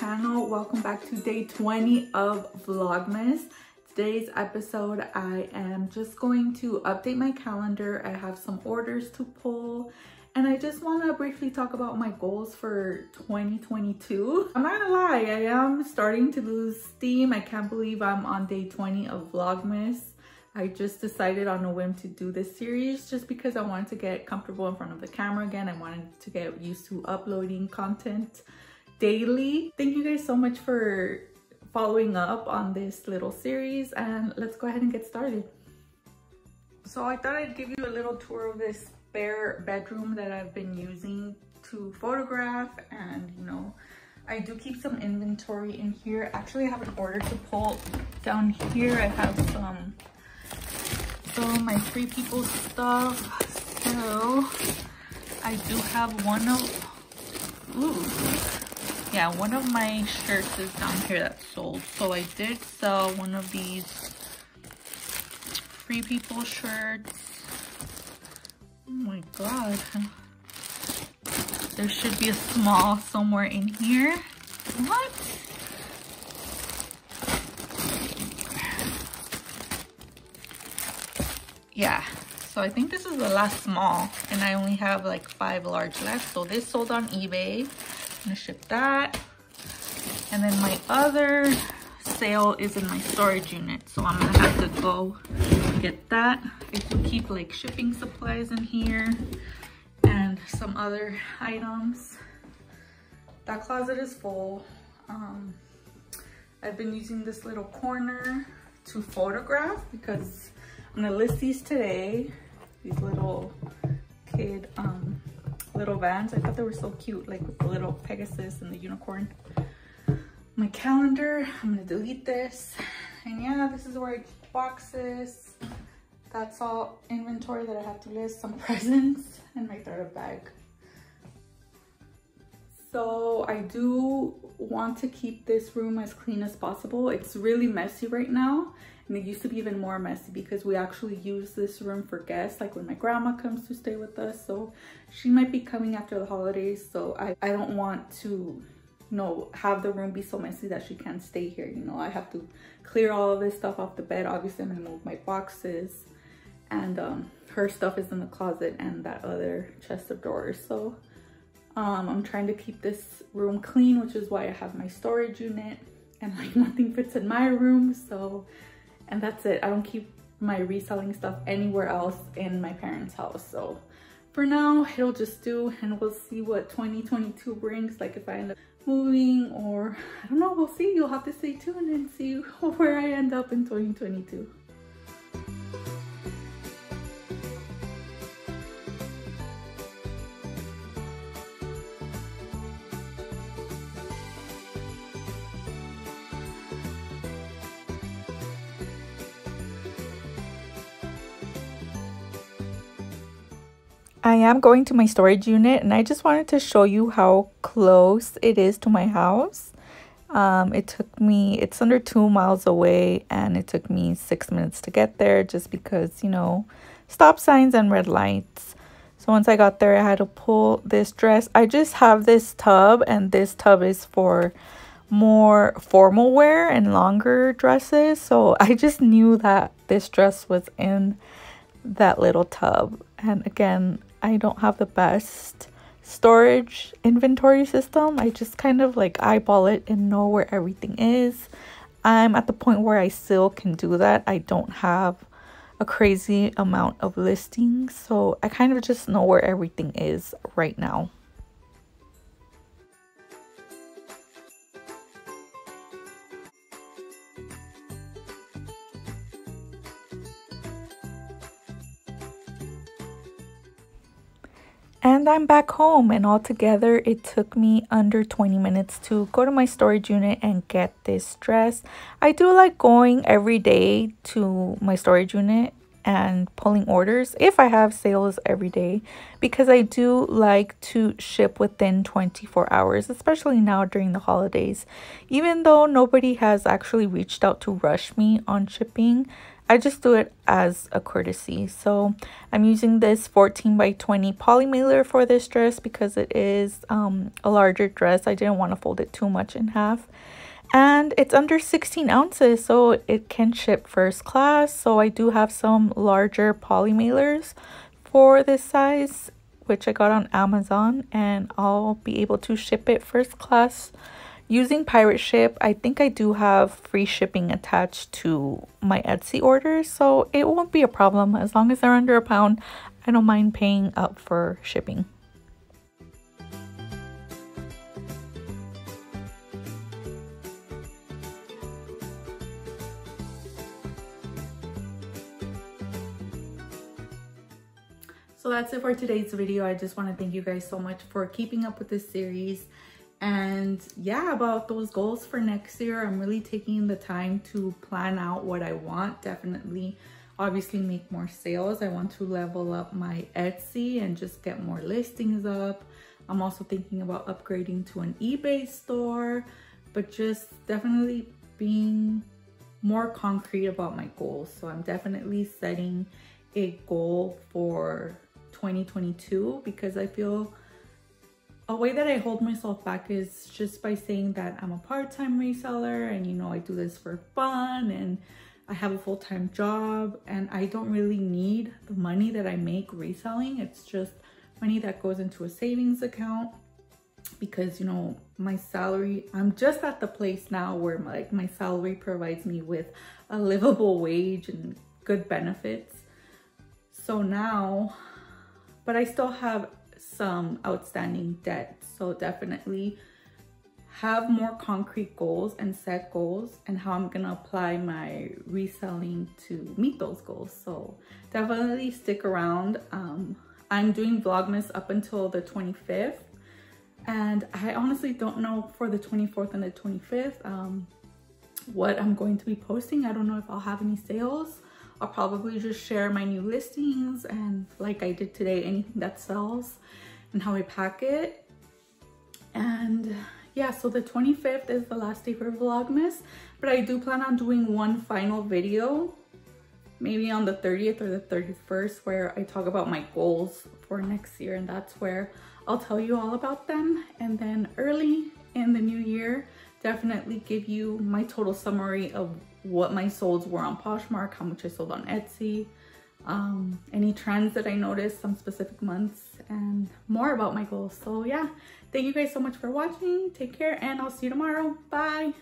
channel. Welcome back to day 20 of vlogmas. Today's episode i am just going to update my calendar. I have some orders to pull and i just want to briefly talk about my goals for 2022 i'm not gonna lie i am starting to lose steam. I can't believe i'm on day 20 of vlogmas. I just decided on a whim to do this series just because I wanted to get comfortable in front of the camera again. I wanted to get used to uploading content daily. Thank you guys so much for following up on this little series and let's go ahead and get started. So I thought I'd give you a little tour of this spare bedroom that I've been using to photograph and you know I do keep some inventory in here. Actually I have an order to pull down here. I have some some my free people stuff. So I do have one of ooh yeah one of my shirts is down here that's sold. So I did sell one of these free people shirts. Oh my god. There should be a small somewhere in here. What? yeah so i think this is the last small and i only have like five large left so this sold on ebay gonna ship that. And then my other sale is in my storage unit so i'm gonna have to go get that. I do keep like shipping supplies in here and some other items. That closet is full. Um, i've been using this little corner to photograph because I'm gonna list these today. These little kid um, little vans. I thought they were so cute, like with the little Pegasus and the unicorn. My calendar, I'm gonna delete this. And yeah, this is where I keep boxes. That's all inventory that I have to list, some presents, and my third bag. So I do want to keep this room as clean as possible. It's really messy right now and it used to be even more messy because we actually use this room for guests like when my grandma comes to stay with us. So she might be coming after the holidays. So i i don't want to you know have the room be so messy that she can't stay here. You know i have to clear all of this stuff off the bed. Obviously i'm gonna move my boxes and um her stuff is in the closet and that other chest of drawers. So um i'm trying to keep this room clean which is why i have my storage unit and like nothing fits in my room. So and that's it. I don't keep my reselling stuff anywhere else in my parents' house. So for now, it'll just do and we'll see what 2022 brings. Like if I end up moving or I don't know, we'll see. You'll have to stay tuned and see where I end up in 2022. I am going to my storage unit and I just wanted to show you how close it is to my house. Um, it took me, it's under two miles away and it took me six minutes to get there just because, you know, stop signs and red lights. So once I got there, I had to pull this dress. I just have this tub and this tub is for more formal wear and longer dresses. So I just knew that this dress was in that little tub. And again, I don't have the best storage inventory system. I just kind of like eyeball it and know where everything is. I'm at the point where I still can do that. I don't have a crazy amount of listings, so I kind of just know where everything is right now. And I'm back home and altogether it took me under 20 minutes to go to my storage unit and get this dress. I do like going every day to my storage unit and pulling orders if I have sales every day because I do like to ship within 24 hours, especially now during the holidays. Even though nobody has actually reached out to rush me on shipping, I just do it as a courtesy. So I'm using this 14 by 20 poly mailer for this dress because it is um, a larger dress. I didn't want to fold it too much in half. And it's under 16 ounces, so it can ship first class. So I do have some larger poly mailers for this size, which I got on Amazon. And I'll be able to ship it first class Using Pirate Ship, I think I do have free shipping attached to my Etsy orders, so it won't be a problem. As long as they're under a pound, I don't mind paying up for shipping. So that's it for today's video. I just want to thank you guys so much for keeping up with this series. And yeah about those goals for next year i'm really taking the time to plan out what i want. Definitely obviously make more sales. I want to level up my etsy and just get more listings up. I'm also thinking about upgrading to an ebay store but just definitely being more concrete about my goals. So i'm definitely setting a goal for 2022 because i feel a way that I hold myself back is just by saying that I'm a part-time reseller and you know I do this for fun and I have a full-time job and I don't really need the money that I make reselling. It's just money that goes into a savings account because you know my salary I'm just at the place now where my, like my salary provides me with a livable wage and good benefits. So now but I still have some outstanding debt. So definitely have more concrete goals and set goals and how I'm gonna apply my reselling to meet those goals. So definitely stick around. Um, I'm doing Vlogmas up until the 25th and I honestly don't know for the 24th and the 25th um, what I'm going to be posting. I don't know if I'll have any sales. I'll probably just share my new listings and like I did today, anything that sells and how I pack it. And yeah, so the 25th is the last day for Vlogmas, but I do plan on doing one final video, maybe on the 30th or the 31st, where I talk about my goals for next year. And that's where I'll tell you all about them. And then early in the new year, definitely give you my total summary of what my solds were on Poshmark, how much I sold on Etsy, um, any trends that I noticed some specific months and more about my goals. So yeah, thank you guys so much for watching. Take care and I'll see you tomorrow. Bye.